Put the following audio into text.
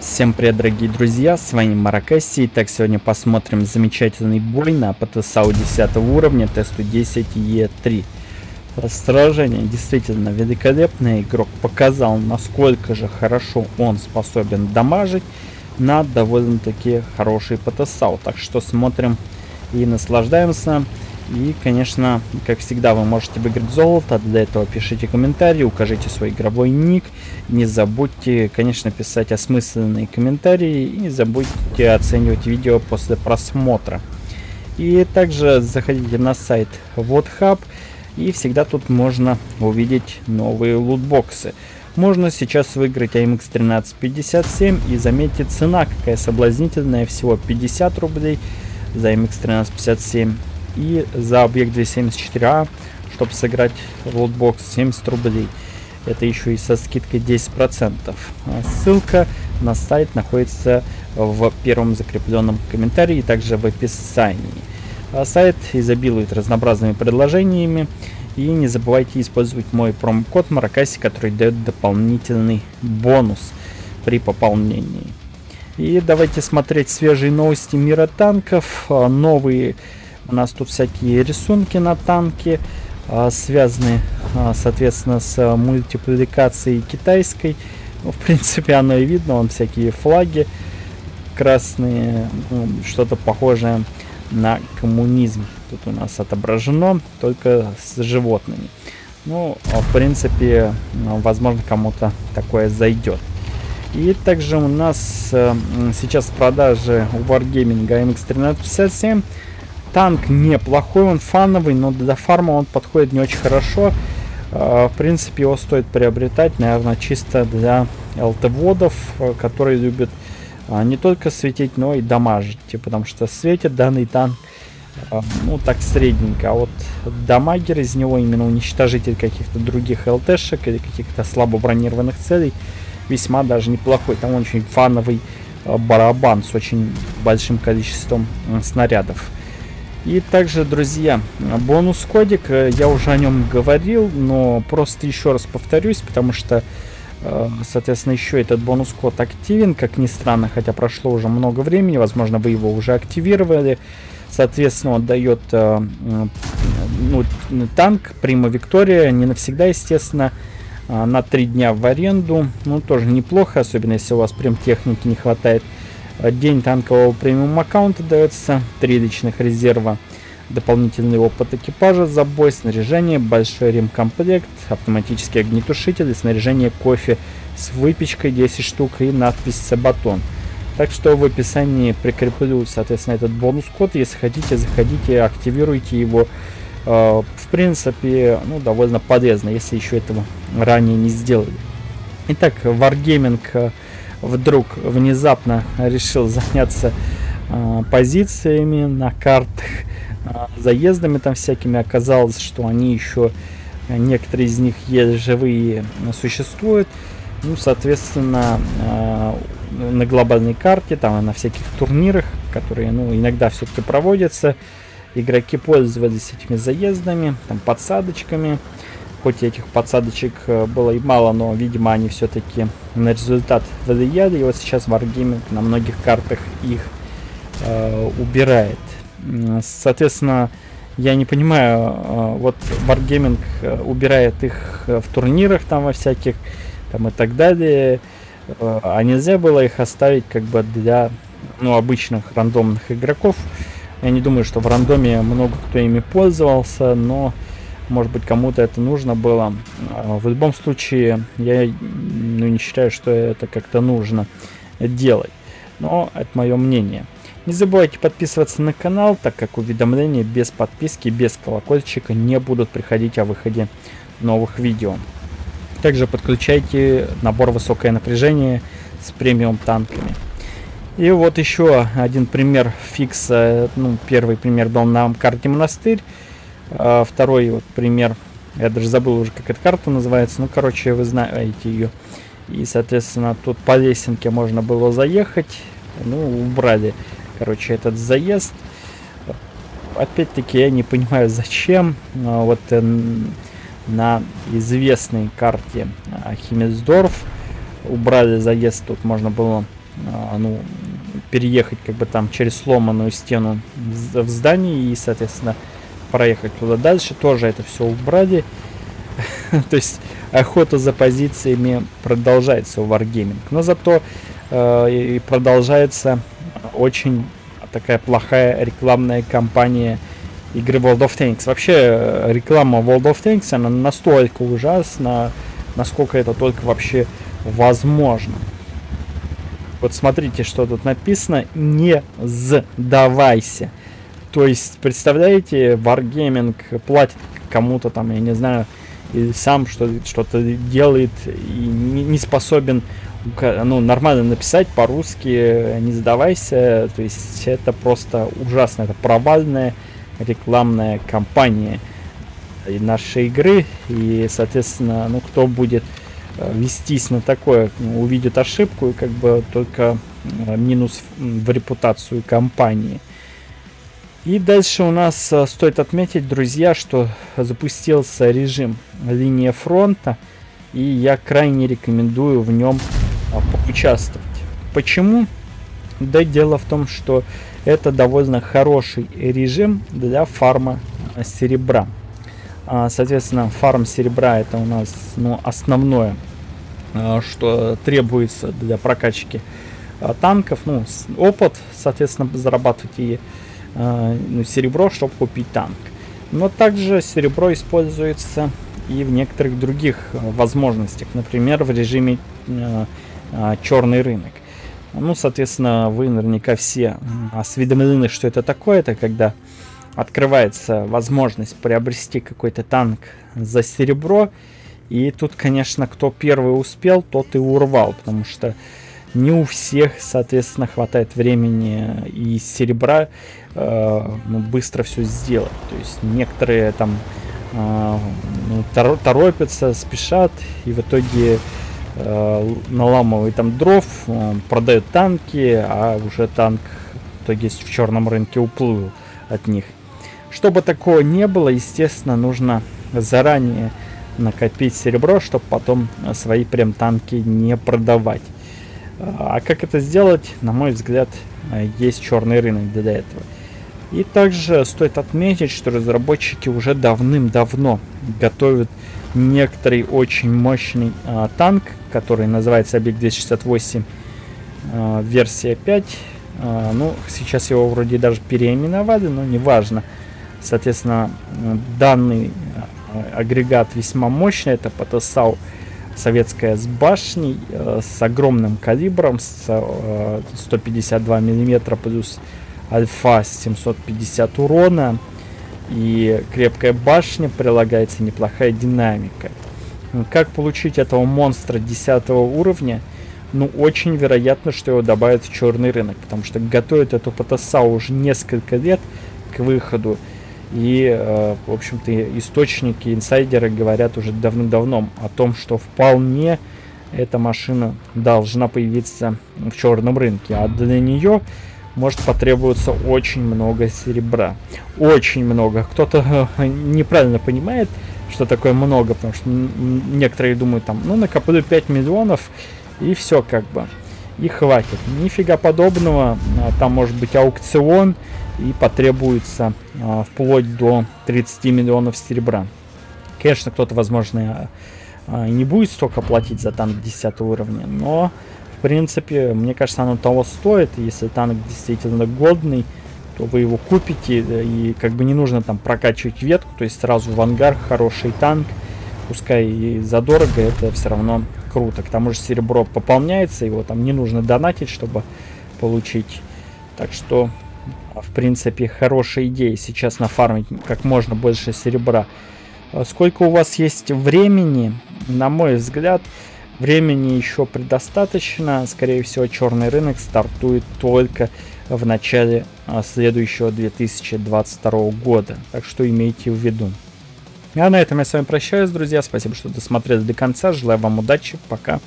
Всем привет, дорогие друзья, с вами Маракесси. Итак, сегодня посмотрим замечательный бой на ПТСАУ 10 уровня, тесту 10 Е3. Сражение действительно великолепное, игрок показал, насколько же хорошо он способен дамажить на довольно-таки хороший ПТСАУ. Так что смотрим и наслаждаемся. И, конечно, как всегда, вы можете выиграть золото. Для этого пишите комментарии, укажите свой игровой ник. Не забудьте, конечно, писать осмысленные комментарии. И не забудьте оценивать видео после просмотра. И также заходите на сайт WhatHub. И всегда тут можно увидеть новые лутбоксы. Можно сейчас выиграть AMX 1357 и заметьте цена какая соблазнительная, всего 50 рублей за MX 1357 и за объект 274А, чтобы сыграть лотбокс 70 рублей. Это еще и со скидкой 10%. А ссылка на сайт находится в первом закрепленном комментарии, также в описании. А сайт изобилует разнообразными предложениями. И не забывайте использовать мой промокод Маракаси, который дает дополнительный бонус при пополнении. И давайте смотреть свежие новости мира танков. А, новые у нас тут всякие рисунки на танке, а, связаны, а, соответственно, с мультипликацией китайской. Ну, в принципе, оно и видно, вон всякие флаги красные, ну, что-то похожее на коммунизм. Тут у нас отображено, только с животными. Ну, в принципе, возможно, кому-то такое зайдет. И также у нас сейчас в продаже у Wargaming MX 1357 Танк неплохой, он фановый, но для фарма он подходит не очень хорошо. А, в принципе, его стоит приобретать, наверное, чисто для ЛТ-водов, э, которые любят а, не только светить, но и дамажить. Потому что светит данный танк, а, ну, так средненько. А вот дамагер из него, именно уничтожитель каких-то других ЛТшек или каких-то слабо бронированных целей, весьма даже неплохой. Там очень фановый барабан с очень большим количеством снарядов. И также, друзья, бонус кодик, э, я уже о нем говорил, но просто еще раз повторюсь, потому что, э, соответственно, еще этот бонус код активен, как ни странно, хотя прошло уже много времени, возможно, вы его уже активировали. Соответственно, он дает э, ну, танк Прима Виктория, не навсегда, естественно, на три дня в аренду. Ну, тоже неплохо, особенно если у вас прям техники не хватает. День танкового премиум аккаунта дается, три личных резерва, дополнительный опыт экипажа, забой, снаряжение, большой ремкомплект, автоматический огнетушитель снаряжение кофе с выпечкой 10 штук и надпись «Сабатон». Так что в описании прикреплю, соответственно, этот бонус-код. Если хотите, заходите, активируйте его. Э, в принципе, ну, довольно полезно, если еще этого ранее не сделали. Итак, Wargaming э, вдруг внезапно решил заняться э, позициями на картах, э, заездами там всякими. Оказалось, что они еще, некоторые из них есть живые, существуют. Ну, соответственно, э, на глобальной карте, там и на всяких турнирах, которые, ну, иногда все-таки проводятся, игроки пользовались этими заездами, там, подсадочками, Хоть этих подсадочек э, было и мало, но, видимо, они все-таки на результат влияли. И вот сейчас Wargaming на многих картах их э, убирает. Соответственно, я не понимаю, э, вот Wargaming э, убирает их в турнирах там во всяких, там и так далее. Э, а нельзя было их оставить как бы для ну, обычных рандомных игроков. Я не думаю, что в рандоме много кто ими пользовался, но может быть, кому-то это нужно было. А, в любом случае, я ну, не считаю, что это как-то нужно делать. Но это мое мнение. Не забывайте подписываться на канал, так как уведомления без подписки, без колокольчика не будут приходить о выходе новых видео. Также подключайте набор высокое напряжение с премиум танками. И вот еще один пример фикса. Ну, первый пример был на карте монастырь. А, второй вот пример, я даже забыл уже, как эта карта называется, ну, короче, вы знаете ее. И, соответственно, тут по лесенке можно было заехать, ну, убрали, короче, этот заезд. Опять-таки, я не понимаю, зачем. А, вот э, на известной карте Химельсдорф убрали заезд, тут можно было а, ну, переехать как бы там через сломанную стену в здании и, соответственно, проехать туда дальше. Тоже это все убрали. То есть охота за позициями продолжается у Wargaming. Но зато э, и продолжается очень такая плохая рекламная кампания игры World of Tanks. Вообще э, реклама World of Tanks, она настолько ужасна, насколько это только вообще возможно. Вот смотрите, что тут написано. Не сдавайся. То есть, представляете, Wargaming платит кому-то там, я не знаю, и сам что, что-то делает и не, не способен ну, нормально написать по-русски, не сдавайся. То есть это просто ужасно, это провальная рекламная кампания нашей игры. И, соответственно, ну, кто будет э, вестись на такое, ну, увидит ошибку и как бы только э, минус в репутацию компании. И дальше у нас э, стоит отметить, друзья, что запустился режим линия фронта, и я крайне рекомендую в нем а, поучаствовать. Почему? Да дело в том, что это довольно хороший режим для фарма серебра. А, соответственно, фарм серебра это у нас ну, основное, а, что требуется для прокачки танков. Ну, опыт, соответственно, зарабатывать и Э, серебро, чтобы купить танк. Но также серебро используется и в некоторых других э, возможностях, например, в режиме э, э, черный рынок. Ну, соответственно, вы наверняка все осведомлены, что это такое. Это когда открывается возможность приобрести какой-то танк за серебро. И тут, конечно, кто первый успел, тот и урвал, потому что не у всех, соответственно, хватает времени и серебра э, ну, быстро все сделать. То есть некоторые там э, ну, торопятся, спешат и в итоге э, наламывают там дров, э, продают танки, а уже танк в итоге в черном рынке уплыл от них. Чтобы такого не было, естественно, нужно заранее накопить серебро, чтобы потом свои прям танки не продавать. А как это сделать, на мой взгляд, есть черный рынок для этого. И также стоит отметить, что разработчики уже давным-давно готовят некоторый очень мощный а, танк, который называется Объект 268 а, версия 5. А, ну, сейчас его вроде даже переименовали, но неважно. Соответственно, данный а, агрегат весьма мощный. Это ПТСАУ советская с башней, э, с огромным калибром, с э, 152 миллиметра плюс альфа 750 урона. И крепкая башня, прилагается неплохая динамика. Как получить этого монстра 10 уровня? Ну, очень вероятно, что его добавят в черный рынок, потому что готовят эту ПТСА уже несколько лет к выходу. И, э, в общем-то, источники, инсайдеры говорят уже давным-давно о том, что вполне эта машина должна появиться в черном рынке. А для нее может потребоваться очень много серебра. Очень много. Кто-то э, неправильно понимает, что такое много, потому что некоторые думают там, ну накоплю 5 миллионов и все как бы. И хватит. Нифига подобного. А, там может быть аукцион и потребуется а, вплоть до 30 миллионов серебра. Конечно, кто-то, возможно, а, не будет столько платить за танк 10 уровня, но, в принципе, мне кажется, оно того стоит. Если танк действительно годный, то вы его купите, и как бы не нужно там прокачивать ветку, то есть сразу в ангар хороший танк, пускай и задорого, это все равно круто. К тому же серебро пополняется, его там не нужно донатить, чтобы получить. Так что в принципе, хорошая идея сейчас нафармить как можно больше серебра. А сколько у вас есть времени? На мой взгляд, времени еще предостаточно. Скорее всего, черный рынок стартует только в начале а, следующего 2022 года. Так что имейте в виду. А на этом я с вами прощаюсь, друзья. Спасибо, что досмотрели до конца. Желаю вам удачи. Пока.